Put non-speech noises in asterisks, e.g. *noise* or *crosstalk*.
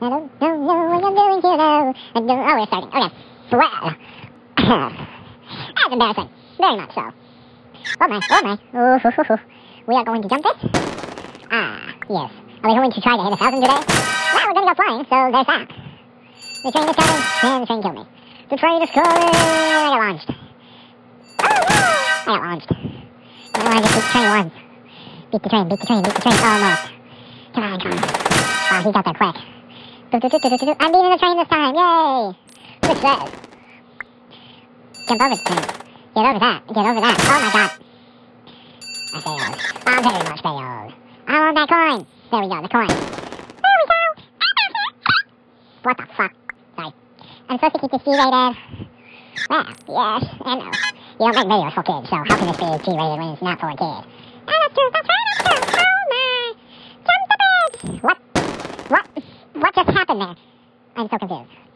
I don't, know what I'm doing here now. I don't, oh, we're starting. Okay. Well. *clears throat* That's embarrassing. Very much so. Oh my, oh my. Ooh, hoo, hoo, hoo. We are going to jump this. Ah, yes. Are we going to try to hit a thousand today? Well, we're going to go flying, so there's that. The train is coming, and the train killed me. The train is coming, I got launched. Oh! I got launched. I want to just beat the train once. Beat the train, beat the train, beat the train, almost. Come on, come on. Wow, he got there quick. I'm beating the train this time, yay! Which says, jump over the train. Get over that, get over that. Oh my god. I failed. I very much failed. I want that coin. There we go, the coin. There we go. What the fuck? Sorry. I'm supposed to keep this G-rated. Well, yes, I know. You don't make videos for kids, so how can this be G-rated when it's not for a kid? Oh, that's true, that's right, that's true. Oh my. Jump the bridge. What? What? What just happened there? I'm so confused.